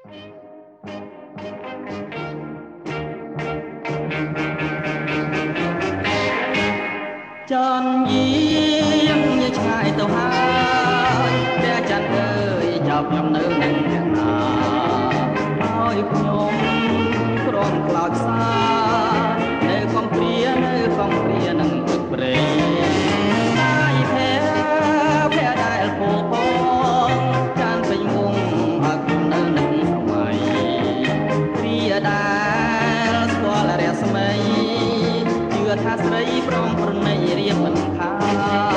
ចាន់យាងឆ្ងាយទៅហើយតែចាន់អើយចោលខ្ញុំនៅនឹងអ្នកណាហើយខ្ញុំក្រំក្លោចសានៅកំព្រានៅកំព្រានឹងទឹកព្រៃ ថាស្រីព្រមប្រណីរៀបមិនខាន